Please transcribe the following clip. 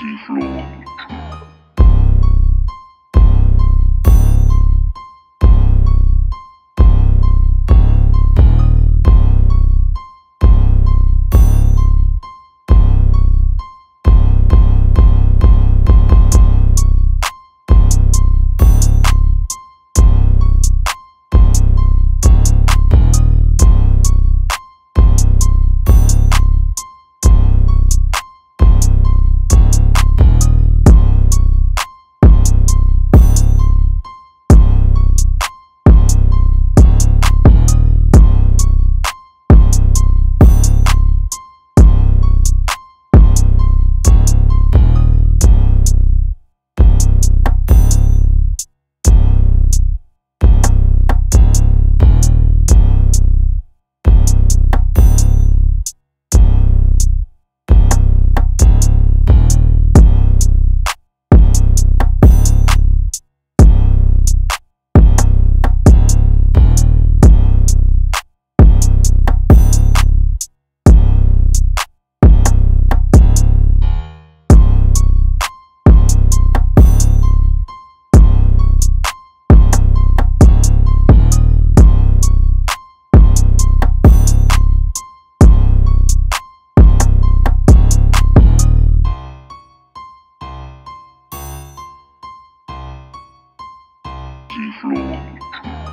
Tieflohn. Tieflohn.